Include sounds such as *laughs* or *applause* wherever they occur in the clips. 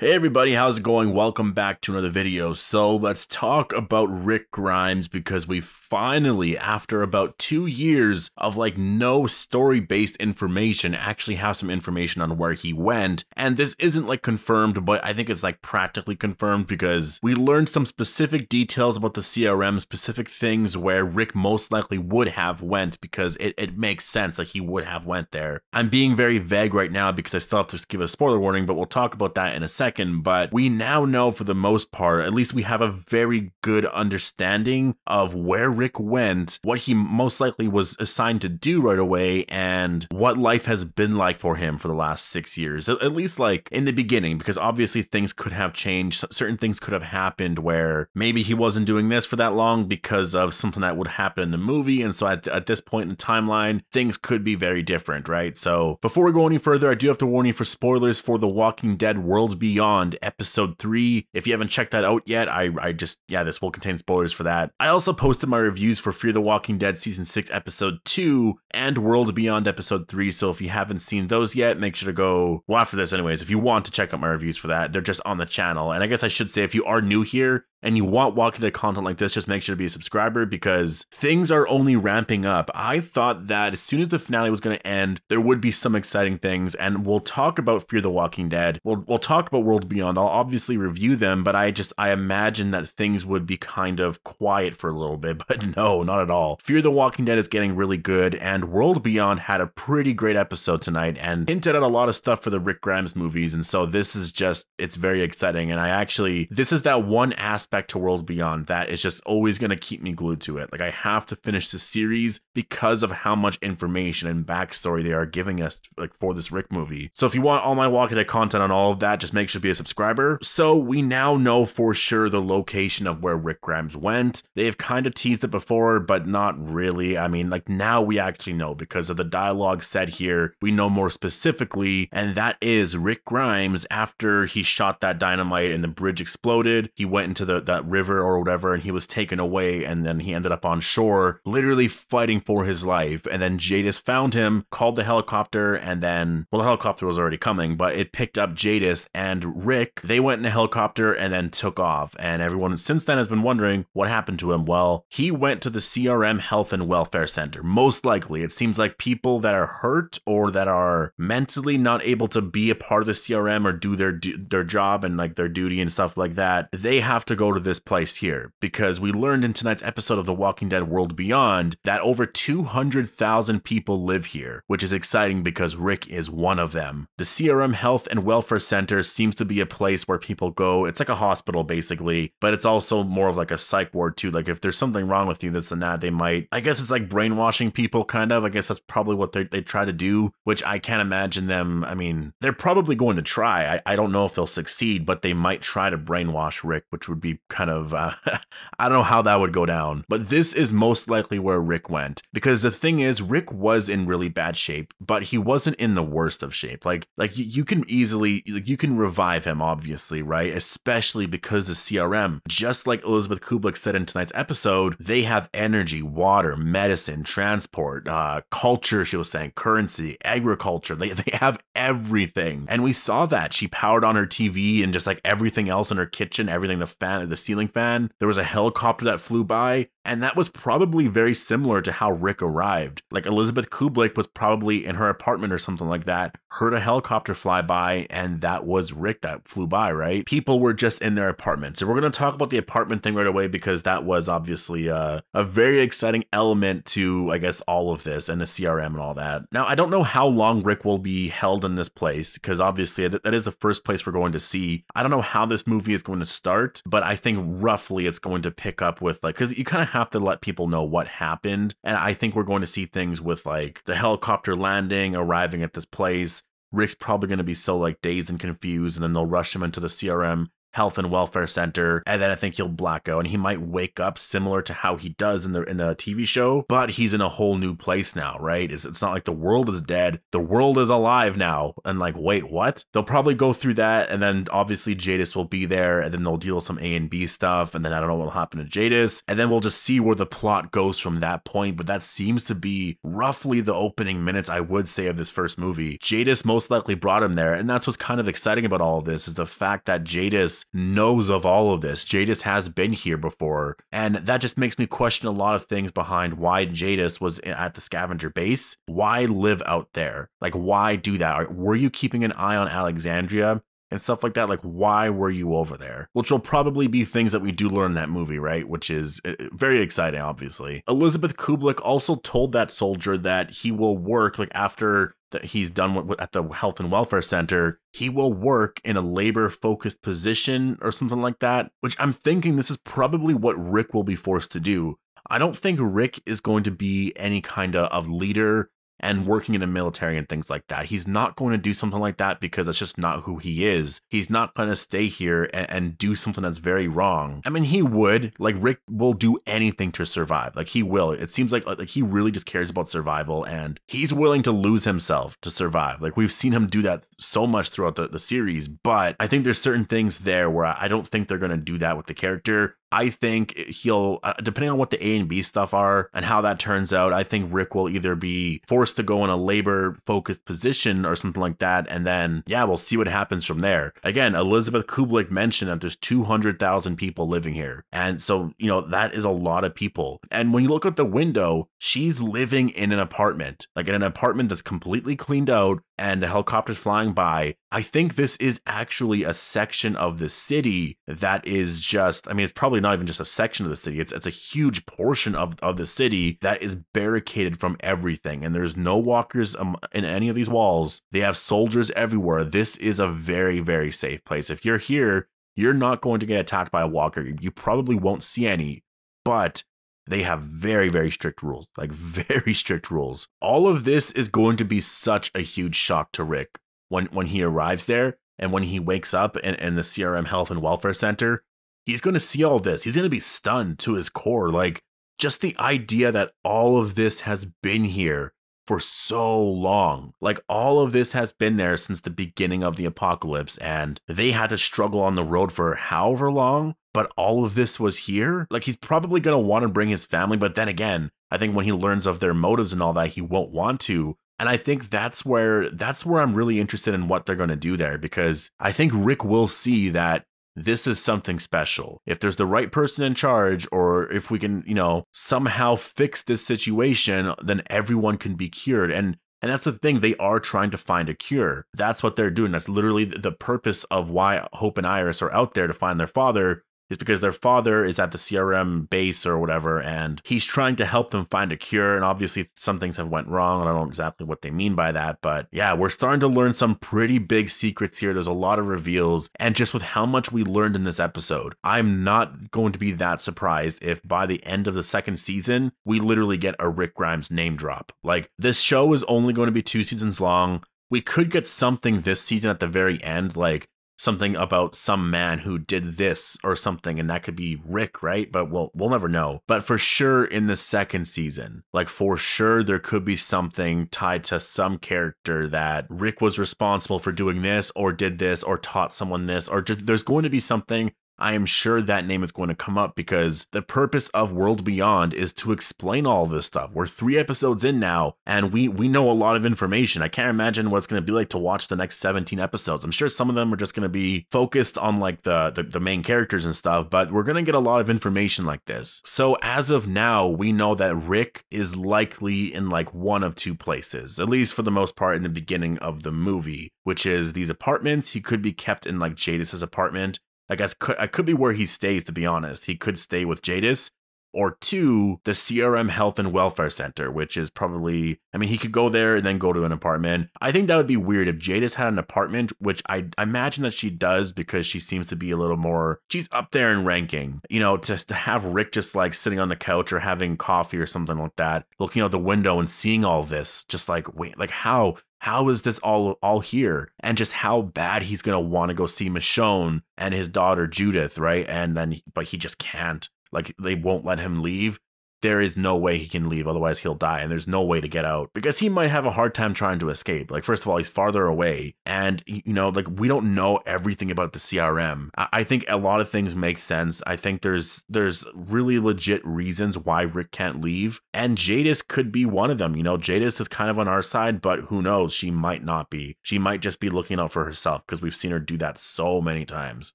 Hey everybody, how's it going? Welcome back to another video. So let's talk about Rick Grimes because we finally, after about two years of like no story-based information, actually have some information on where he went. And this isn't like confirmed, but I think it's like practically confirmed because we learned some specific details about the CRM, specific things where Rick most likely would have went because it, it makes sense that he would have went there. I'm being very vague right now because I still have to give a spoiler warning, but we'll talk about that in a second second, but we now know for the most part, at least we have a very good understanding of where Rick went, what he most likely was assigned to do right away, and what life has been like for him for the last six years. At, least, like in the beginning, because obviously things could have changed. Certain things could have happened where maybe he wasn't doing this for that long because of something that would happen in the movie. And so at, at this point in the timeline, things could be very different, right? So before we go any further, I do have to warn you for spoilers for The Walking Dead Worlds Beyond Beyond episode 3. If you haven't checked that out yet, I, I just, yeah, this will contain spoilers for that. I also posted my reviews for Fear the Walking Dead season 6 episode 2 and World Beyond episode 3. So if you haven't seen those yet, make sure to go, well, after this, anyways, if you want to check out my reviews for that, they're just on the channel. And I guess I should say, if you are new here, and you want Walking Dead content like this, just make sure to be a subscriber because things are only ramping up. I thought that as soon as the finale was going to end, there would be some exciting things, and we'll talk about Fear the Walking Dead. We'll we'll talk about World Beyond. I'll obviously review them, but I just I imagine that things would be kind of quiet for a little bit, *laughs* but no, not at all. Fear the Walking Dead is getting really good, and World Beyond had a pretty great episode tonight and hinted at a lot of stuff for the Rick Grimes movies, and so this is just it's very exciting, and I actually this is that one aspect to World Beyond, that is just always going to keep me glued to it. Like, I have to finish the series because of how much information and backstory they are giving us, like, for this Rick movie. So, if you want all my Walking Dead content on all of that, just make sure to be a subscriber. So, we now know for sure the location of where Rick Grimes went. They've kind of teased it before, but not really. I mean, like, now we actually know because of the dialogue said here, we know more specifically, and that is Rick Grimes after he shot that dynamite and the bridge exploded. He went into the that river or whatever, and he was taken away, and then he ended up on shore, literally fighting for his life. And then Jadis found him, called the helicopter, and then well, the helicopter was already coming, but it picked up Jadis and Rick. They went in a helicopter and then took off. And everyone since then has been wondering what happened to him. Well, he went to the CRM Health and Welfare Center. Most likely, it seems like people that are hurt or that are mentally not able to be a part of the CRM or do their their job and like their duty and stuff like that, they have to go to this place here because we learned in tonight's episode of The Walking Dead World Beyond that over 200,000 people live here, which is exciting because Rick is one of them. The CRM Health and Welfare Center seems to be a place where people go. It's like a hospital basically, but it's also more of like a psych ward too. Like if there's something wrong with you, this and that, they might, I guess it's like brainwashing people kind of. I guess that's probably what they try to do, which I can't imagine them. I mean, they're probably going to try. I, I don't know if they'll succeed, but they might try to brainwash Rick, which would be kind of uh, *laughs* I don't know how that would go down. But this is most likely where Rick went because the thing is Rick was in really bad shape, but he wasn't in the worst of shape. Like like you, you can easily like you can revive him obviously, right? Especially because the CRM, just like Elizabeth Kublek said in tonight's episode, they have energy, water, medicine, transport, uh, culture, she was saying, currency, agriculture. They they have everything. And we saw that. She powered on her TV and just like everything else in her kitchen, everything the fan the ceiling fan. There was a helicopter that flew by, and that was probably very similar to how Rick arrived. Like Elizabeth Kublek was probably in her apartment or something like that, heard a helicopter fly by, and that was Rick that flew by, right? People were just in their apartments. So we're going to talk about the apartment thing right away because that was obviously uh, a very exciting element to, I guess, all of this and the CRM and all that. Now, I don't know how long Rick will be held in this place because obviously that is the first place we're going to see. I don't know how this movie is going to start, but I think roughly it's going to pick up with like, because you kind of have to let people know what happened. And I think we're going to see things with like the helicopter landing, arriving at this place. Rick's probably going to be so like dazed and confused, and then they'll rush him into the CRM health and welfare center and then i think he'll black out and he might wake up similar to how he does in the in the tv show but he's in a whole new place now right? It's, it's not like the world is dead. The world is alive now. And like wait what? They'll probably go through that and then obviously jadis will be there and then they'll deal with some a and b stuff and then i don't know what will happen to jadis. And then we'll just see where the plot goes from that point but that seems to be roughly the opening minutes i would say of this first movie. Jadis most likely brought him there and that's what's kind of exciting about all of this is the fact that jadis knows of all of this. Jadis has been here before. And that just makes me question a lot of things behind why Jadis was at the scavenger base. Why live out there? Like, why do that? Were you keeping an eye on Alexandria? and stuff like that. Like, why were you over there? Which will probably be things that we do learn in that movie, right? Which is uh, very exciting, obviously. Elizabeth Kublek also told that soldier that he will work, like, after that he's done at the health and welfare center, he will work in a labor focused position or something like that, which I'm thinking this is probably what Rick will be forced to do. I don't think Rick is going to be any kind of leader and working in the military and things like that. He's not going to do something like that because that's just not who he is. He's not going to stay here and, and, do something that's very wrong. I mean, he would like Rick will do anything to survive. Like he will. It seems like like he really just cares about survival and he's willing to lose himself to survive. Like we've seen him do that so much throughout the, the series. But I think there's certain things there where I don't think they're going to do that with the character. I think he'll, uh, depending on what the A and B stuff are and how that turns out, I think Rick will either be forced to go in a labor focused position or something like that. And then, yeah, we'll see what happens from there. Again, Elizabeth Kublek mentioned that there's 200,000 people living here. And so, you know, that is a lot of people. And when you look at the window, she's living in an apartment, like in an apartment that's completely cleaned out and the helicopter's flying by. I think this is actually a section of the city that is just, I mean, it's probably not even just a section of the city. It's it's a huge portion of, of the city that is barricaded from everything. And there's no walkers um, in any of these walls. They have soldiers everywhere. This is a very, very safe place. If you're here, you're not going to get attacked by a walker. You probably won't see any, but they have very, very strict rules, like *laughs* very strict rules. All of this is going to be such a huge shock to Rick when, when he arrives there and when he wakes up in, in the CRM Health and Welfare Center. He's going to see all this. He's going to be stunned to his core. Like, just the idea that all of this has been here for so long. Like all of this has been there since the beginning of the apocalypse, and they had to struggle on the road for however long, but all of this was here. Like he's probably going to want to bring his family, but then again, I think when he learns of their motives and all that, he won't want to. And I think that's where that's where I'm really interested in what they're going to do there because I think Rick will see that this is something special. If there's the right person in charge, or if we can, you know, somehow fix this situation, then everyone can be cured. And and that's the thing, they are trying to find a cure. That's what they're doing. That's literally the purpose of why Hope and Iris are out there to find their father is because their father is at the CRM base or whatever, and he's trying to help them find a cure. And obviously, some things have went wrong. and I don't know exactly what they mean by that, but yeah, we're starting to learn some pretty big secrets here. There's a lot of reveals, and just with how much we learned in this episode, I'm not going to be that surprised if by the end of the second season we literally get a Rick Grimes name drop. Like this show is only going to be two seasons long. We could get something this season at the very end, like something about some man who did this or something and that could be Rick, right? But we'll we'll never know. But for sure in the second season, like for sure there could be something tied to some character that Rick was responsible for doing this or did this or taught someone this or just there's going to be something I am sure that name is going to come up because the purpose of World Beyond is to explain all this stuff. We're three episodes in now, and we we know a lot of information. I can't imagine what it's going to be like to watch the next 17 episodes. I'm sure some of them are just going to be focused on like the, the the main characters and stuff, but we're going to get a lot of information like this. So as of now, we know that Rick is likely in like one of two places, at least for the most part in the beginning of the movie, which is these apartments. He could be kept in like Jadis's apartment I guess could, I could be where he stays, to be honest. He could stay with Jadis, or two, the CRM Health and Welfare Center, which is probably, I mean, he could go there and then go to an apartment. I think that would be weird if Jadis had an apartment, which I, I imagine that she does because she seems to be a little more, she's up there in ranking. You know, just to have Rick just like sitting on the couch or having coffee or something like that, looking out the window and seeing all this, just like, wait, like how how is this all all here and just how bad he's gonna want to go see michonne and his daughter judith right and then but he just can't like they won't let him leave there is no way he can leave otherwise he'll die and there's no way to get out because he might have a hard time trying to escape. Like first of all he's farther away and you know like we don't know everything about the crm i think a lot of things make sense. I think there's there's really legit reasons why rick can't leave and jadis could be one of them you know? Jadis is kind of on our side but who knows? She might not be. She might just be looking out for herself because we've seen her do that so many times.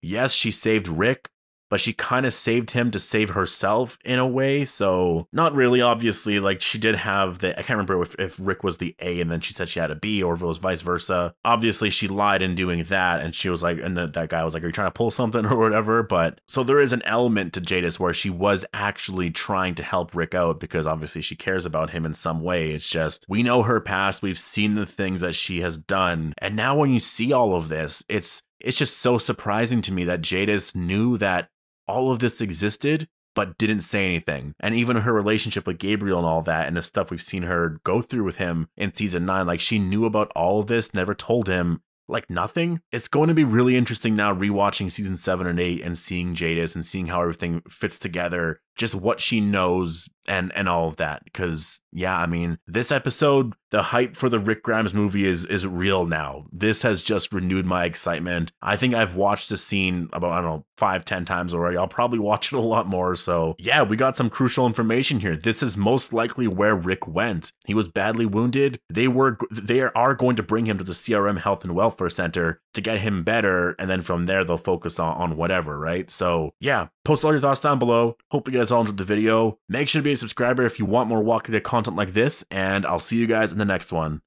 Yes she saved rick but she kind of saved him to save herself in a way. So, not really, obviously. Like, she did have the, I can't remember if, if Rick was the A and then she said she had a B or if it was vice versa. Obviously, she lied in doing that. And she was like, and the, that guy was like, Are you trying to pull something *laughs* or whatever? But so there is an element to Jadis where she was actually trying to help Rick out because obviously she cares about him in some way. It's just, we know her past, we've seen the things that she has done. And now when you see all of this, it's, it's just so surprising to me that Jadis knew that all of this existed but didn't say anything. And even her relationship with Gabriel and all that, and the stuff we've seen her go through with him in season nine, like she knew about all of this, never told him like nothing. It's going to be really interesting now rewatching season seven and eight and seeing Jadis and seeing how everything fits together just what she knows and and all of that. Because yeah i mean this episode the hype for the rick grimes movie is is real now. This has just renewed my excitement. I think i've watched the scene about i don't know five ten times already. I'll probably *laughs* watch it a lot more. So yeah we got some crucial information here. This is most likely where rick went. He was badly wounded. They were they are going to bring him to the crm health and welfare center to get him better. And then from there they'll focus on, on whatever right? So yeah post all your thoughts down below hope you guys all enjoyed the video. Make sure to be a subscriber if you want more Walking Dead content like this, and I'll see you guys in the next one.